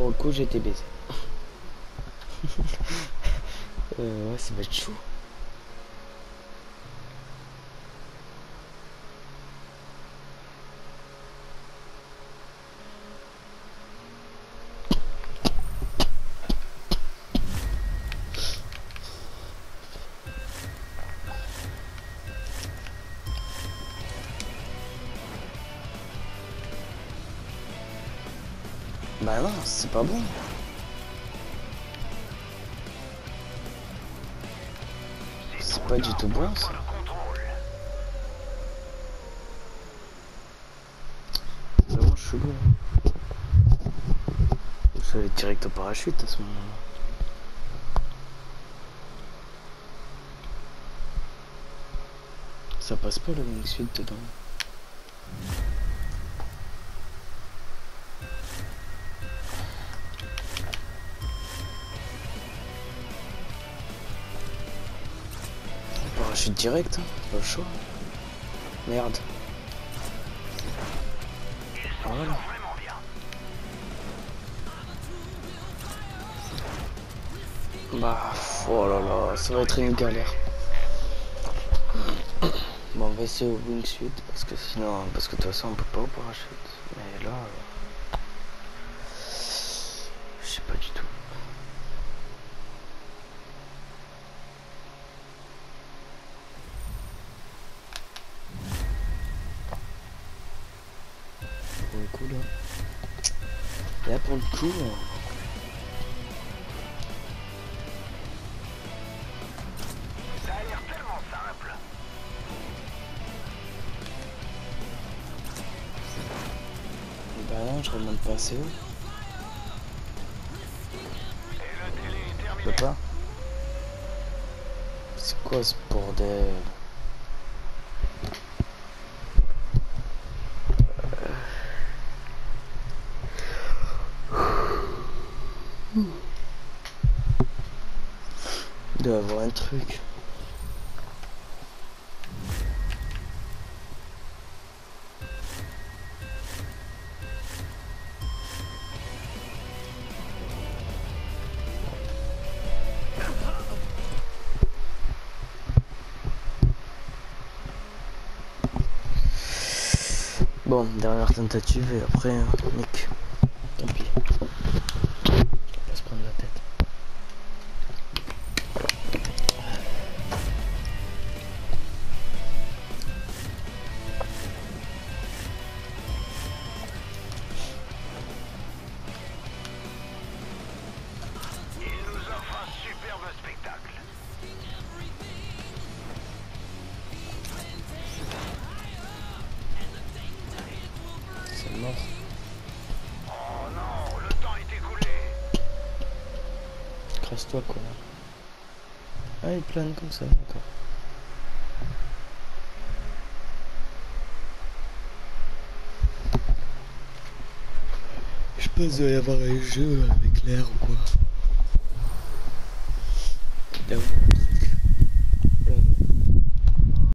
Pour le coup, été baisé. euh, ouais, ça va être chaud. Bah non, c'est pas bon. C'est pas du tout bon ça. C'est vraiment chelou. hein. Je vais aller direct au parachute à ce moment-là. Ça passe pas le wingsuit dedans. Parachute direct, hein, pas le choix. Merde. Voilà. Bah, oh là là, ça va être une galère. Bon, on va essayer au wingsuit parce que sinon, parce que de toute façon, on peut pas au parachute. Mais là, euh, je sais pas du tout. Pour le coup, là. Là, pour le coup, euh, Ça a l'air tellement simple. bah non, je remonte pas assez haut. Je peux pas. C'est quoi ce bordel? Il doit avoir un truc. Bon, dernière tentative et après, euh, nick. Tant pis. Oh non, le temps est écoulé. Crasse-toi, quoi. Ah, il plane comme ça, d'accord. Je pense qu'il y avoir un jeu avec l'air ou quoi. Là,